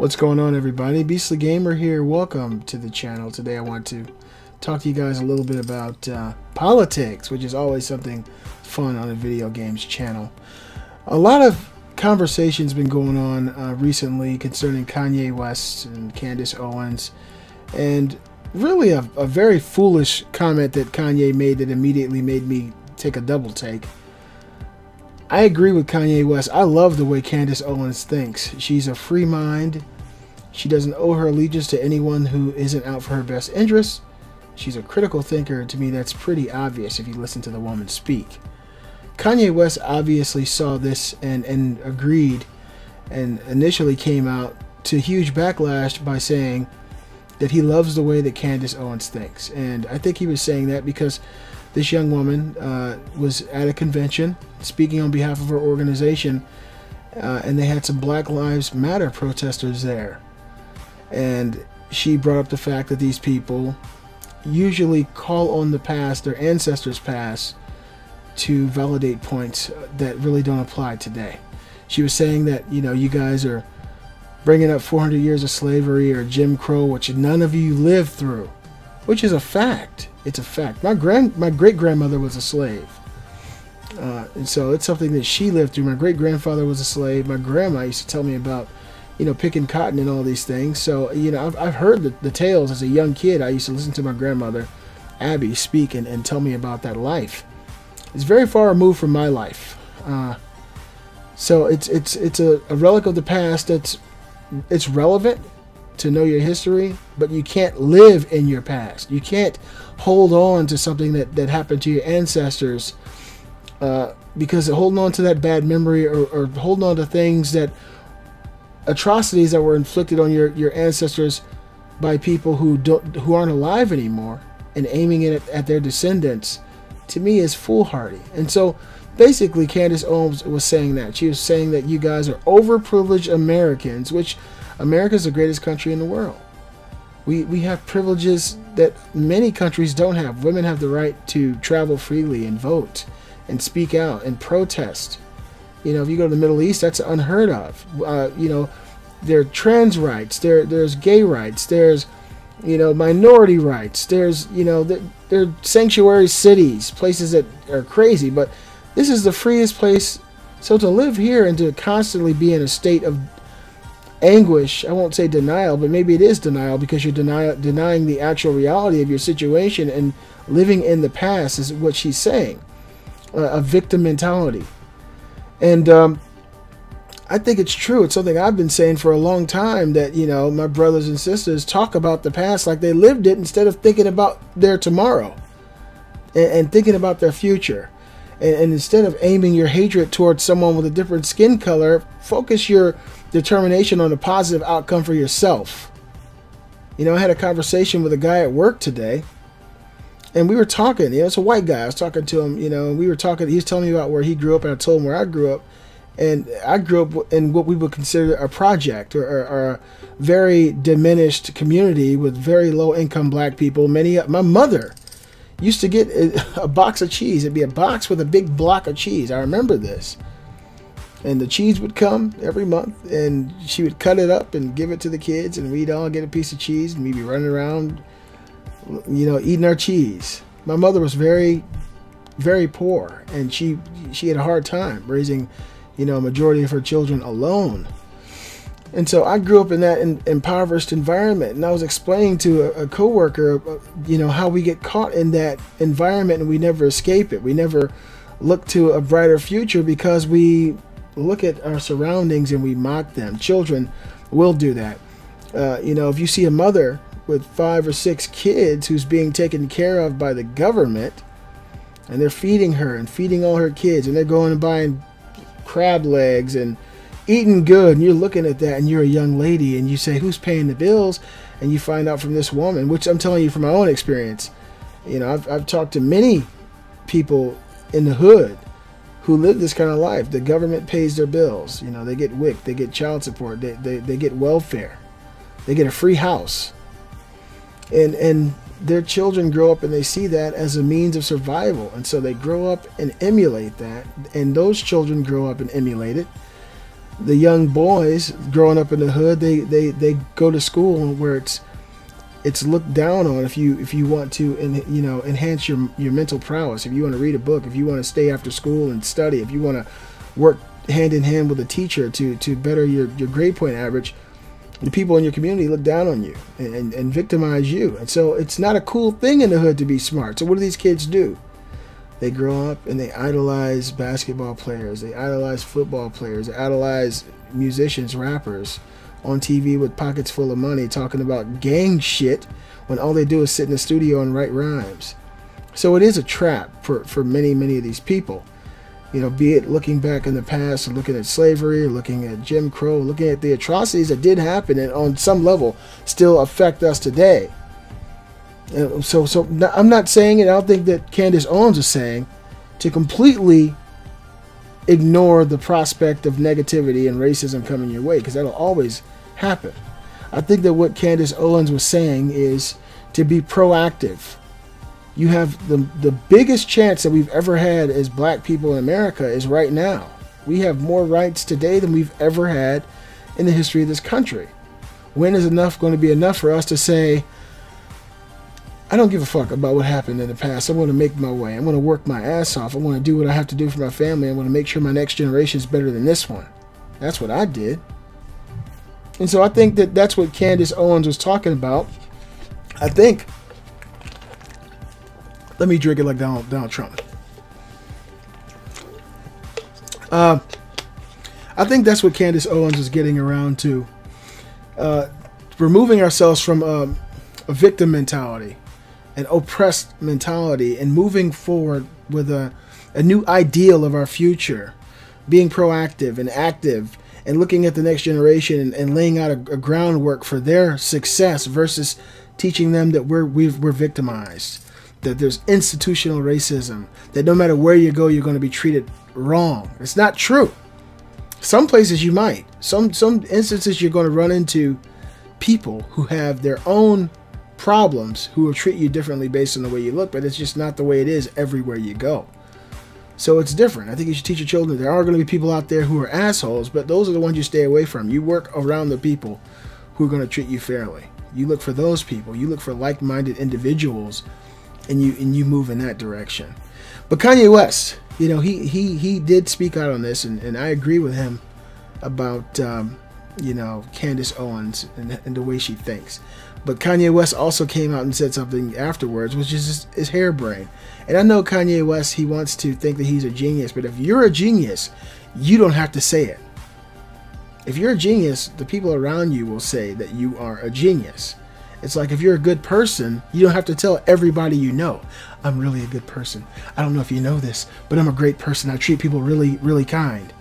What's going on, everybody? Beastly Gamer here. Welcome to the channel. Today, I want to talk to you guys a little bit about uh, politics, which is always something fun on a video games channel. A lot of conversations been going on uh, recently concerning Kanye West and Candace Owens, and really a, a very foolish comment that Kanye made that immediately made me take a double take. I agree with Kanye West. I love the way Candace Owens thinks. She's a free mind. She doesn't owe her allegiance to anyone who isn't out for her best interests. She's a critical thinker. To me, that's pretty obvious if you listen to the woman speak. Kanye West obviously saw this and, and agreed and initially came out to huge backlash by saying that he loves the way that Candace Owens thinks. And I think he was saying that because this young woman uh, was at a convention speaking on behalf of her organization, uh, and they had some Black Lives Matter protesters there. And she brought up the fact that these people usually call on the past, their ancestors' past, to validate points that really don't apply today. She was saying that, you know, you guys are bringing up 400 years of slavery or Jim Crow, which none of you lived through, which is a fact. It's a fact. My grand, my great grandmother was a slave, uh, and so it's something that she lived through. My great grandfather was a slave. My grandma used to tell me about, you know, picking cotton and all these things. So you know, I've, I've heard the, the tales as a young kid. I used to listen to my grandmother, Abby, speak and, and tell me about that life. It's very far removed from my life. Uh, so it's it's it's a, a relic of the past that's it's relevant to know your history, but you can't live in your past. You can't hold on to something that, that happened to your ancestors uh, because holding on to that bad memory or, or, holding on to things that atrocities that were inflicted on your, your ancestors by people who don't who aren't alive anymore and aiming it at, their descendants to me is foolhardy. And so basically Candace Owens was saying that. She was saying that you guys are overprivileged Americans, which America is the greatest country in the world. We, we have privileges that many countries don't have. Women have the right to travel freely and vote and speak out and protest. You know, if you go to the Middle East, that's unheard of. Uh, you know, there are trans rights, there there's gay rights, there's you know minority rights, there's you know there, there are sanctuary cities, places that are crazy, but this is the freest place. So to live here and to constantly be in a state of anguish, I won't say denial, but maybe it is denial because you're deny, denying the actual reality of your situation and living in the past, is what she's saying. Uh, a victim mentality. And um, I think it's true. It's something I've been saying for a long time that, you know, my brothers and sisters talk about the past like they lived it instead of thinking about their tomorrow and, and thinking about their future. And, and instead of aiming your hatred towards someone with a different skin color, focus your determination on a positive outcome for yourself. You know, I had a conversation with a guy at work today, and we were talking. You know, it's a white guy. I was talking to him. You know, we were talking. He was telling me about where he grew up, and I told him where I grew up. And I grew up in what we would consider a project or, or, or a very diminished community with very low income black people. Many, of my mother used to get a, a box of cheese. It'd be a box with a big block of cheese. I remember this and the cheese would come every month and she would cut it up and give it to the kids and we'd all get a piece of cheese and we'd be running around you know eating our cheese my mother was very very poor and she she had a hard time raising you know majority of her children alone and so I grew up in that in, impoverished environment, and I was explaining to a, a coworker, uh, you know, how we get caught in that environment and we never escape it. We never look to a brighter future because we look at our surroundings and we mock them. Children will do that. Uh, you know, if you see a mother with five or six kids who's being taken care of by the government, and they're feeding her and feeding all her kids, and they're going and buying crab legs and eating good, and you're looking at that, and you're a young lady, and you say, Who's paying the bills? And you find out from this woman, which I'm telling you from my own experience. You know, I've, I've talked to many people in the hood who live this kind of life. The government pays their bills. You know, they get WIC, they get child support, they, they, they get welfare, they get a free house. And, and their children grow up and they see that as a means of survival. And so they grow up and emulate that. And those children grow up and emulate it. the young boys growing up in the hood, they, they, they go to school where it's it's looked down on if you if you want to and you know enhance your your mental prowess if you want to read a book if you want to stay after school and study if you want to work hand in hand with a teacher to to better your your grade point average the people in your community look down on you and, and, victimize you. And so it's not a cool thing in the hood to be smart. So what do these kids do? They grow up and they idolize basketball players. They idolize football players. They idolize musicians rappers on TV with pockets full of money talking about gang shit when all they do is sit in the studio and write rhymes. So it is a trap for, for many, many of these people. You know, be it looking back in the past looking at slavery, looking at Jim Crow, looking at the atrocities that did happen and on some level still affect us today. And so, so I'm not saying it. I don't think that Candace Owens is saying to completely ignore the prospect of negativity and racism coming your way because that'll always happen. I think that what Candace Owens was saying is to be proactive. You have the the biggest chance that we've ever had as black people in America is right now. We have more rights today than we've ever had in the history of this country. When is enough going to be enough for us to say, I don't give a fuck about what happened in the past. I'm going to make my way. I'm going to work my ass off. I'm going to do what I have to do for my family. I'm going to make sure my next generation is better than this one. That's what I did. And so I think that that's what Candace Owens was talking about. I think. Let me drink it like Donald, Donald Trump. Uh, I think that's what Candace Owens is getting around to. Uh, removing ourselves from um, a victim mentality an oppressed mentality and moving forward with a, a new ideal of our future, being proactive and active and looking at the next generation and, and laying out a, a, groundwork for their success versus teaching them that we're we are victimized, that there's institutional racism, that no matter where you go, you're going to be treated wrong. It's not true. Some places you might. Some some instances you're going to run into people who have their own problems who will treat you differently based on the way you look, but it's just not the way it is everywhere you go. So it's different. I think you should teach your children there are going to be people out there who are assholes, but those are the ones you stay away from. You work around the people who are going to treat you fairly. You look for those people. You look for like-minded individuals, and you and you move in that direction. But Kanye West, you know, he he he did speak out on this, and, and I agree with him about um, you know Candace Owens and, and the way she thinks. But Kanye West also came out and said something afterwards, which is his, his harebrained. And I know Kanye West, he wants to think that he's a genius, but if you're a genius, you don't have to say it. If you're a genius, the people around you will say that you are a genius. It's like if you're a good person, you don't have to tell everybody you know, I'm really a good person. I don't know if you know this, but I'm a great person. I treat people really, really kind.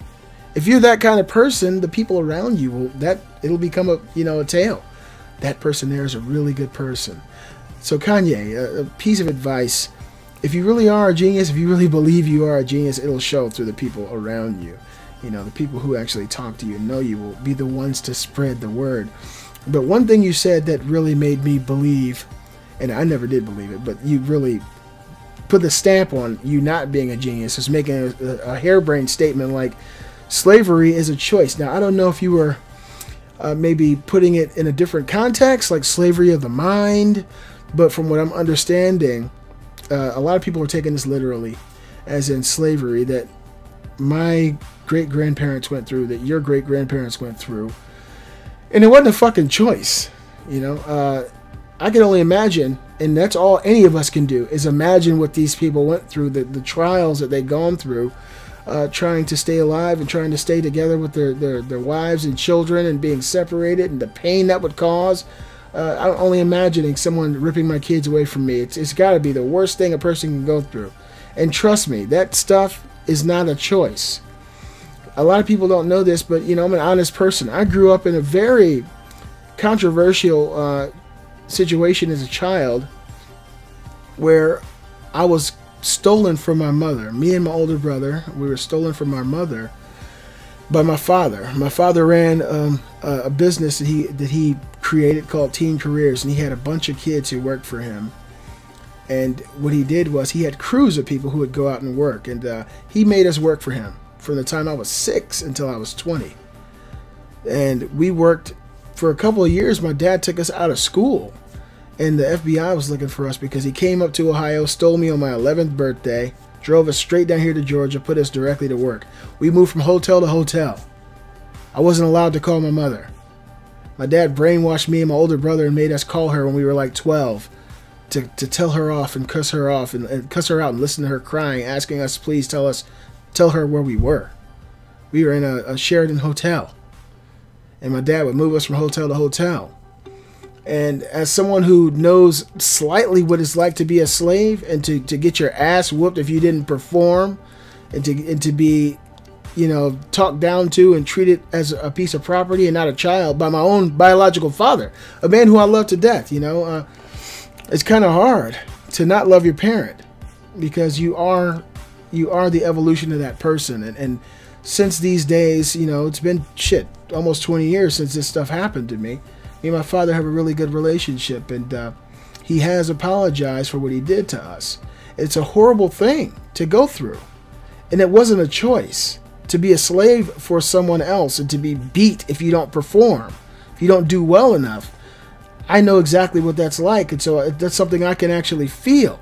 If you're that kind of person, the people around you will that it'll become a you know a tale that person there is a really good person. So, Kanye, a, a, piece of advice if you really are a genius, if you really believe you are a genius, it'll show through the people around you. You know, the people who actually talk to you and know you will be the ones to spread the word. But one thing you said that really made me believe, and I never did believe it, but you really put the stamp on you not being a genius, is making a, a harebrained statement like slavery is a choice. Now, I don't know if you were uh, maybe putting it in a different context, like slavery of the mind. But from what I'm understanding, uh, a lot of people are taking this literally, as in slavery that my great grandparents went through, that your great grandparents went through. And it wasn't a fucking choice, you know. Uh, I can only imagine, and that's all any of us can do, is imagine what these people went through, the, the trials that they've gone through uh, trying to stay alive and trying to stay together with their, their, their wives and children and being separated and the pain that would cause. Uh, I'm only imagining someone ripping my kids away from me. It's, it's got to be the worst thing a person can go through. And trust me, that stuff is not a choice. A lot of people don't know this, but you know, I'm an honest person. I grew up in a very controversial uh, situation as a child where I was stolen from my mother. Me and my older brother, we were stolen from our mother by my father. My father ran um, a business that he that he created called Teen Careers, and he had a bunch of kids who worked for him. And what he did was he had crews of people who would go out and work, and uh, he made us work for him from the time I was six until I was 20. And we worked for a couple of years. My dad took us out of school, and the FBI was looking for us because he came up to Ohio, stole me on my 11th birthday, drove us straight down here to Georgia, put us directly to work. We moved from hotel to hotel. I wasn't allowed to call my mother. My dad brainwashed me and my older brother and made us call her when we were like 12 to, to tell her off and cuss her off and, and cuss her out and listen to her crying, asking us please tell us tell her where we were. We were in a, a Sheraton hotel. And my dad would move us from hotel to hotel. And as someone who knows slightly what it's like to be a slave and to, to get your ass whooped if you didn't perform and to, and to be, you know, talked down to and treated as a piece of property and not a child by my own biological father, a man who I love to death, you know, uh, it's kind of hard to not love your parent because you are you are the evolution of that person. And, and since these days you know it's been shit almost 20 years since this stuff happened to me. Me and my father have a really good relationship and uh, he has apologized for what he did to us. It's a horrible thing to go through. And it wasn't a choice to be a slave for someone else and to be beat if you don't perform if you don't do well enough. I know exactly what that's like, and so uh, that's something I can actually feel.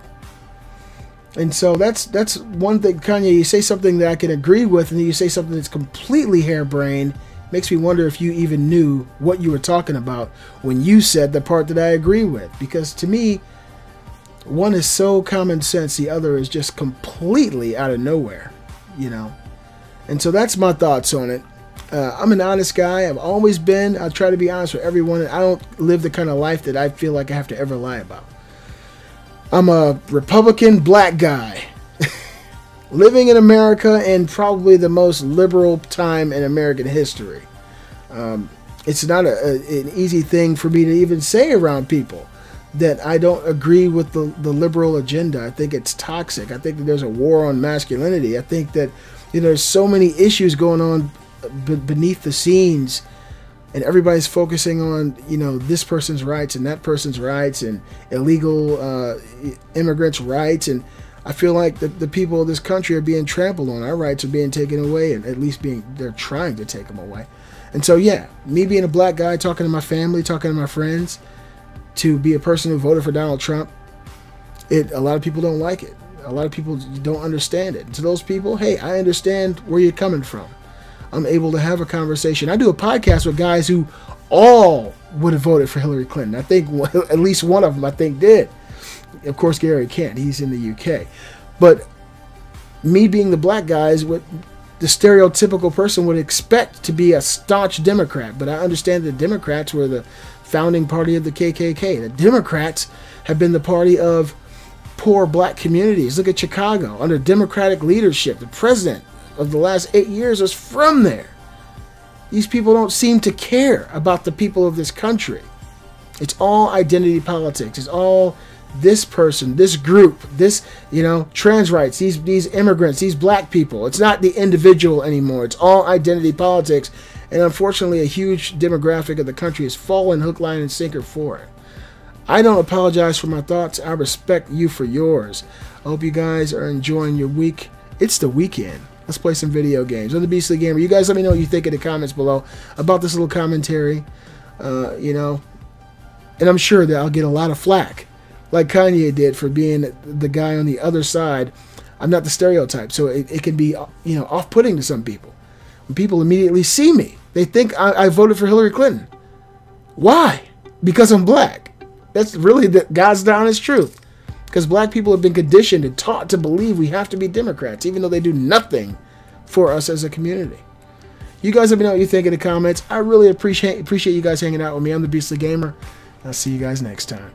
And so that's that's one thing, Kanye. You say something that I can agree with, and then you say something that's completely harebrained. Makes me wonder if you even knew what you were talking about when you said the part that I agree with. Because to me, one is so common sense, the other is just completely out of nowhere, you know. And so that's my thoughts on it. Uh, I'm an honest guy. I've always been. I try to be honest with everyone. and I don't live the kind of life that I feel like I have to ever lie about. I'm a Republican black guy living in America in probably the most liberal time in American history. Um, it's not a, a, an easy thing for me to even say around people that I don't agree with the, the liberal agenda. I think it's toxic. I think that there's a war on masculinity. I think that you know, there's so many issues going on beneath the scenes and everybody's focusing on you know this person's rights and that person's rights and illegal uh, immigrants' rights and I feel like the, the people of this country are being trampled on. Our rights are being taken away, and at least being they're trying to take them away. And so, yeah, me being a black guy, talking to my family, talking to my friends, to be a person who voted for Donald Trump, it a lot of people don't like it. A lot of people don't understand it. And to those people, hey, I understand where you're coming from. I'm able to have a conversation. I do a podcast with guys who all would have voted for Hillary Clinton. I think at least one of them, I think, did. Of course, Gary can't. He's in the UK. But me being the black guy is what the stereotypical person would expect to be a staunch Democrat. But I understand the Democrats were the founding party of the KKK. The Democrats have been the party of poor black communities. Look at Chicago under Democratic leadership. The president of the last eight years is from there. These people don't seem to care about the people of this country. It's all identity politics. It's all this person, this group, this, you know, trans rights, these these immigrants, these black people. It's not the individual anymore. It's all identity politics. And unfortunately, a huge demographic of the country has fallen hook, line, and sinker for it. I don't apologize for my thoughts. I respect you for yours. I hope you guys are enjoying your week. It's the weekend. Let's play some video games. I'm the Beastly Gamer. You guys let me know what you think in the comments below about this little commentary. Uh, you know, and I'm sure that I'll get a lot of flack, like Kanye did for being the guy on the other side. I'm not the stereotype, so it, it can be you know off-putting to some people. When people immediately see me, they think I, I voted for Hillary Clinton. Why? Because I'm black. That's really the God's honest truth. Because black people have been conditioned and taught to believe we have to be Democrats, even though they do nothing for us as a community. You guys let me know what you think in the comments. I really appreciate appreciate you guys hanging out with me. I'm the Beastly Gamer. I'll see you guys next time.